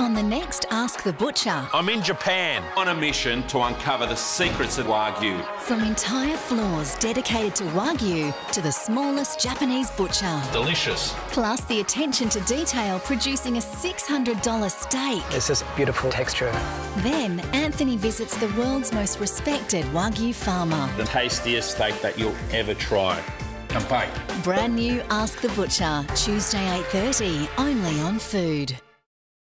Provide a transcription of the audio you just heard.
on the next Ask the Butcher. I'm in Japan on a mission to uncover the secrets of Wagyu. From entire floors dedicated to Wagyu to the smallest Japanese butcher. Delicious. Plus the attention to detail producing a $600 steak. It's just beautiful texture. Then Anthony visits the world's most respected Wagyu farmer. The tastiest steak that you'll ever try. Kampai. Brand new Ask the Butcher, Tuesday 8.30, only on Food.